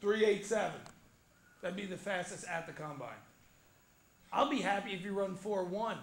387. That'd be the fastest at the combine. I'll be happy if you run 4 1